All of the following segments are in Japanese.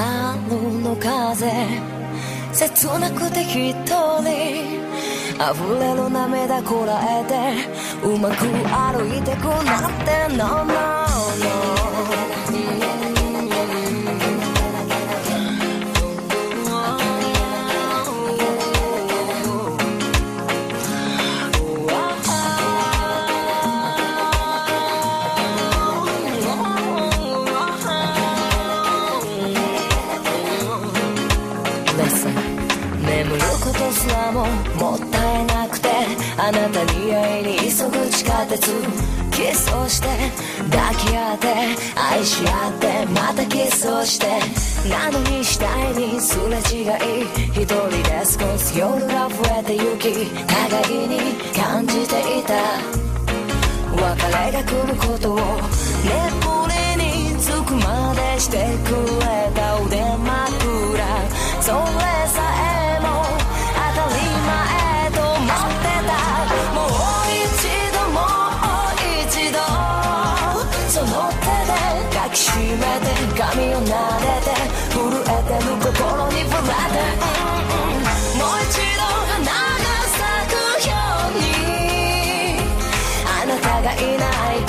春の風切なくて一人溢れる涙こらえてうまく歩いてくなんて No, no, no ももったいなくてあなたに会いに急ぐ地下鉄キスをして抱き合って愛し合ってまたキスをして。なのに死体にすれ違い一人で過ごす夜が増えてゆき互いに感じていた。別れが来ることを眠りにつくまでしてくれた腕枕。それさえ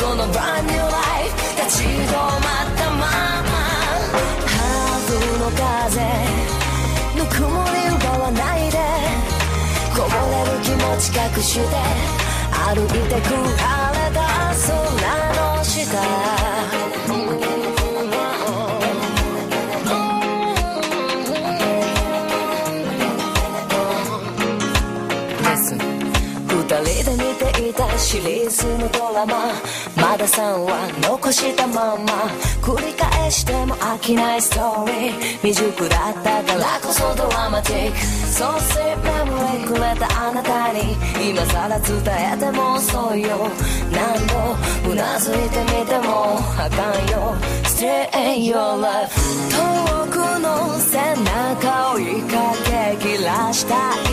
後の brand new life 立ち止まったまま春の風ぬくもり奪わないでこぼれる気持ち隠して歩いてく晴れた空の下シリーズのドラマまださんは残したまま繰り返しても飽きないストーリー未熟だったからこそドラマティックそうスイメモリくれたあなたに今さら伝えても遅いよ何度うなずいてみてもあかんよ Stay in your life 遠くの背中を追いかけ切らした息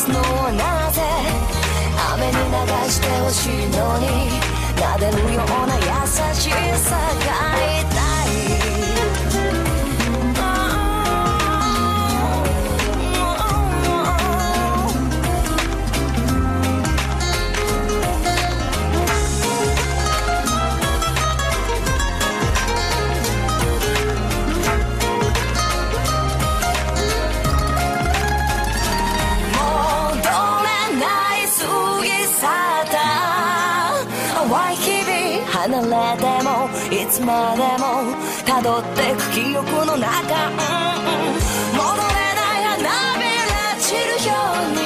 すのはなぜ雨に流してほしいのになでる淡い日々離れてもいつまでもたどってく記憶の中、うん戻れない花びら散るように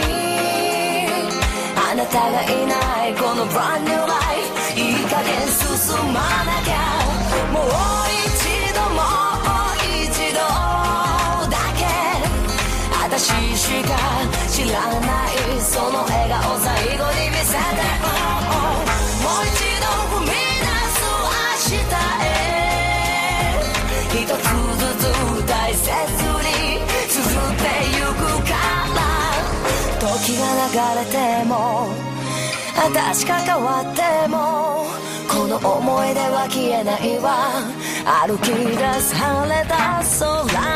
あなたがいないこの brand new life いい加減進まなきゃ。もういい時が流れても確か変わってもこの思い出は消えないわ。歩き出された空